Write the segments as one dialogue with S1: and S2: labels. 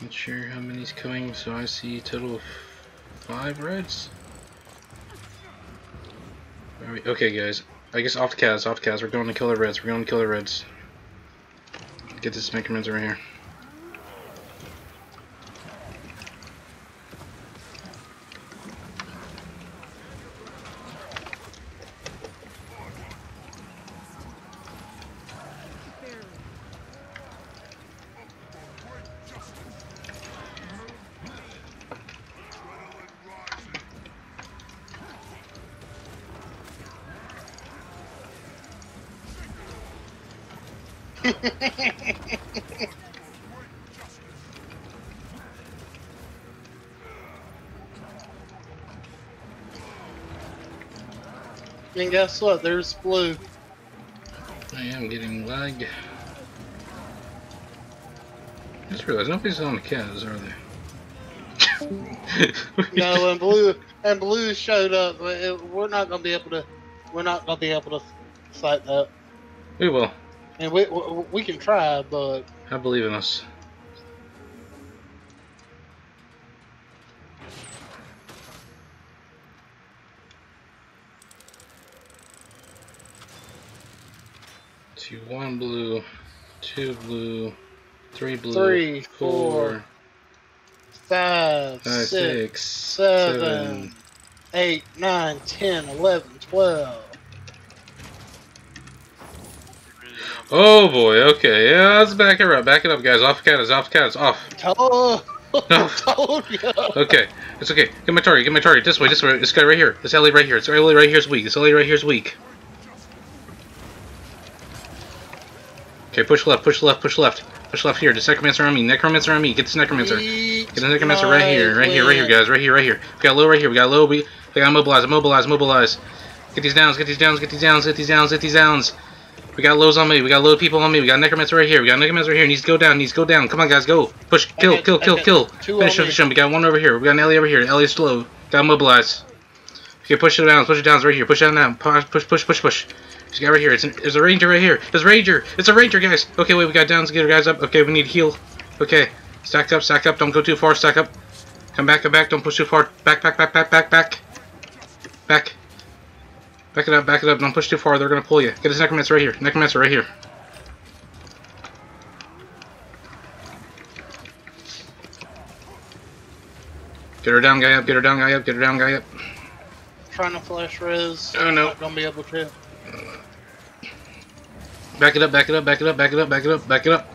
S1: Not sure how many's coming, so I see a total of five reds. We- okay, guys. I guess off the cats, off the cats. We're going to kill the reds. We're going to kill the reds. Get this mechanism right here.
S2: And guess what? There's blue.
S1: I am getting lag. I just realized nobody's on the cats, are they?
S2: No, and blue and blue showed up. We're not gonna be able to. We're not gonna be able to fight that.
S1: we will.
S2: And we we, can try, but
S1: I believe in us. Two, one blue, two blue, three blue,
S2: Three,
S1: four,
S2: four, five,
S1: five,
S2: six,
S1: six,
S2: seven,
S1: seven.
S2: eight, nine, ten, eleven, twelve.
S1: Oh boy, okay, yeah, let's back it up, back it up, guys. Off is off cat is off.
S2: Told,
S1: No.
S2: told you.
S1: Okay, it's okay. Get my target, get my target. This way, this way. This guy right here. This alley right here. This alley right here is weak. This alley right here is weak. Okay, push left, push left, push left. Push left here. This necromancer on me. Necromancer on me. Get this necromancer. Get the necromancer right here, right here, right here, guys. Right here, right here. We got low right here. We got low. We, we got mobilize, mobilize, mobilize. Get these downs, get these downs, get these downs, get these downs, get these downs. We got lows on me. We got low people on me. We got necromancer right here. We got necromancer right here. Needs to go down. Needs to go down. Come on, guys, go. Push. Kill. Kill. Kill. Kill. Finish
S2: on
S1: him.
S2: me.
S1: Finish him. We got one over here. We got an Ellie over here. Ellie's slow. Got mobilize. Okay, push it down. Push it down. It's right here. Push it down. Push. Push. Push. Push. Push. There's a guy right here. It's an, there's a ranger right here. There's a ranger. It's a ranger, guys. Okay, wait. We got downs. Get our guys up. Okay, we need to heal. Okay. Stack up. Stack up. Don't go too far. Stack up. Come back. Come back. Don't push too far. Back. Back. Back. Back. Back. Back. Back. Back it up. Back it up. Don't push too far. They're gonna pull you. Get this necromancer right here. Necromancer right here. Get her down, guy up. Get her down, guy up. Get her down, guy up.
S2: Trying to flash res.
S1: Oh, no.
S2: Not gonna be able to.
S1: Back it up, back it up, back it up, back it up, back it up, back it up.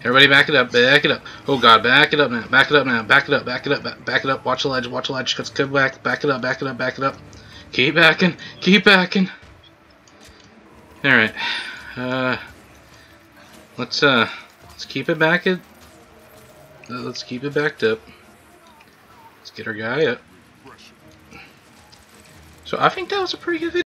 S1: Everybody back it up, back it up. Oh god, back it up now, back it up now, back it up, back it up, back, back it up. Watch the ledge, watch the ledge. Let's go back, back it up, back it up, back it up. Keep backing, keep backing. Alright. Uh let's uh let's keep it back it uh, let's keep it backed up. Let's get our guy up. So I think that was a pretty good video.